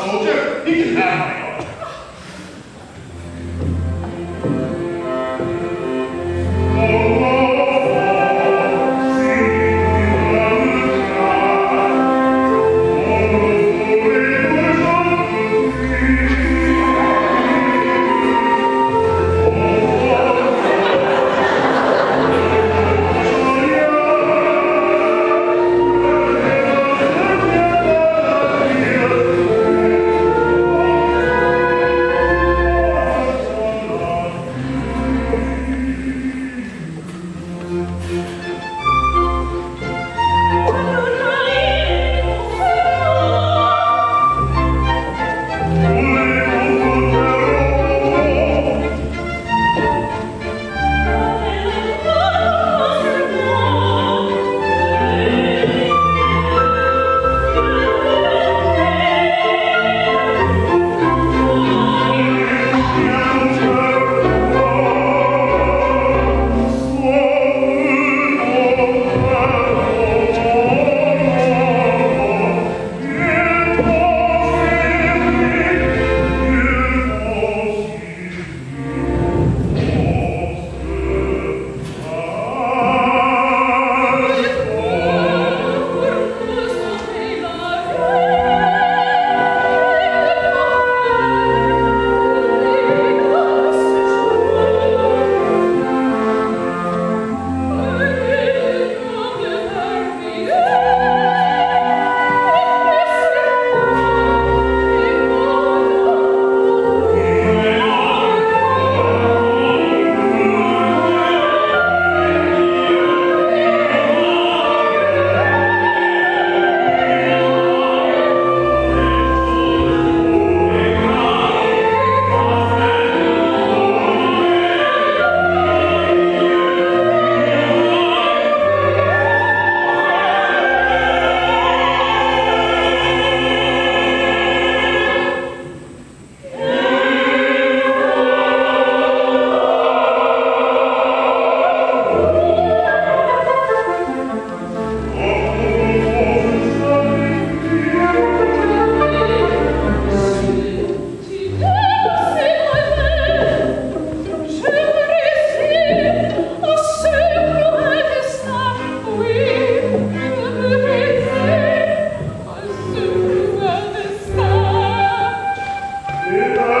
soldier. He can have my Yeah.